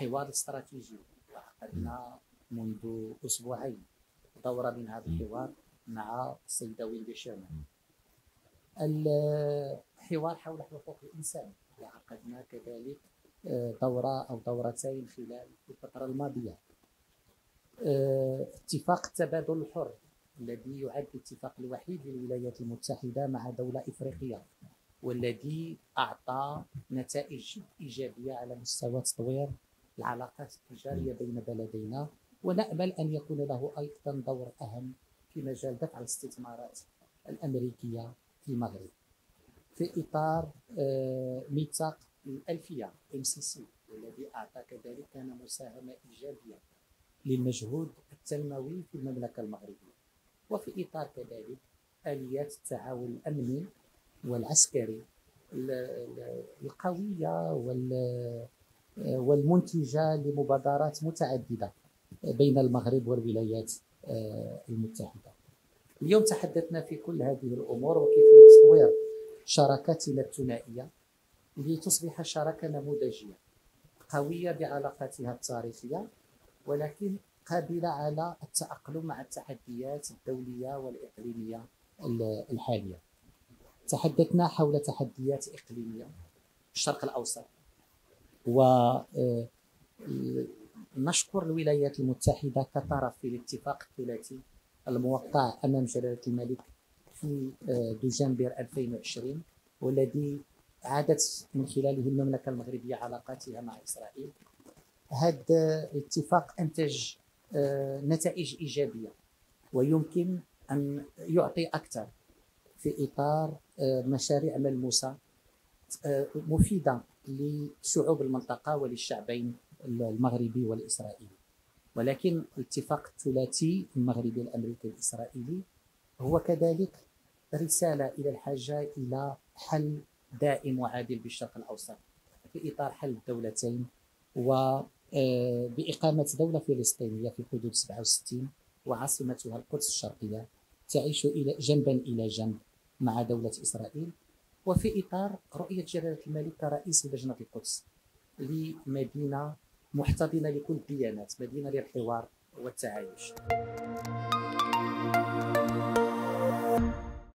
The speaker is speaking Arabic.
الحوار الاستراتيجي عقدنا منذ أسبوعين دورة من هذا الحوار مع السيده ويلدي شيرمان الحوار حول حقوق الإنسان. وعقدنا كذلك آه، دورة أو دورتين خلال الفترة الماضية. آه، اتفاق التبادل الحر الذي يعد الاتفاق الوحيد للولايات المتحدة مع دولة إفريقية والذي أعطى نتائج إيجابية على مستوى تطوير العلاقات التجارية بين بلدينا ونأمل أن يكون له أيضا دور أهم في مجال دفع الاستثمارات الأمريكية في المغرب في إطار آه، ميثاق الألفية MCC والذي أعطى كذلك كان مساهمة إيجابية للمجهود التنموي في المملكة المغربية وفي إطار كذلك آليات التعاون الأمني والعسكري القوية والمنتجة لمبادرات متعددة بين المغرب والولايات آه، المتحدة. اليوم تحدثنا في كل هذه الأمور وكيفية تطوير شراكتنا الثنائيه لتصبح شراكة نموذجية قوية بعلاقاتها التاريخية ولكن قابلة على التأقلم مع التحديات الدولية والإقليمية الحالية. تحدثنا حول تحديات إقليمية في الشرق الأوسط و آه، الولايات المتحدة كطرف في الاتفاق الثلاثي الموقع أمام جلالة الملك في آه، دجنبر 2020 والذي عادت من خلاله المملكة المغربية علاقاتها مع إسرائيل. هذا الاتفاق أنتج آه، نتائج إيجابية ويمكن أن يعطي أكثر في إطار آه، مشاريع ملموسة مفيدة لشعوب المنطقة وللشعبين المغربي والإسرائيلي. ولكن الاتفاق الثلاثي المغربي الأمريكي الإسرائيلي هو كذلك رسالة إلى الحاجة إلى حل دائم وعادل بالشرق الأوسط في إطار حل الدولتين وبإقامة آه، دولة فلسطينية في حدود 67 وعاصمتها القدس الشرقية تعيش إلى جنبا إلى جنب مع دولة إسرائيل. وفي إطار رؤية جلالة الملك كرئيس لجنة القدس لمدينة محتضنة لكل الديانات مدينة للحوار والتعايش.